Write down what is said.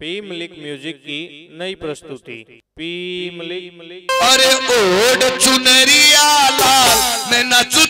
P Malik music की नई प्रस्तुति। पी मलिक अरे ओड चुनरिया लाल मैं नचू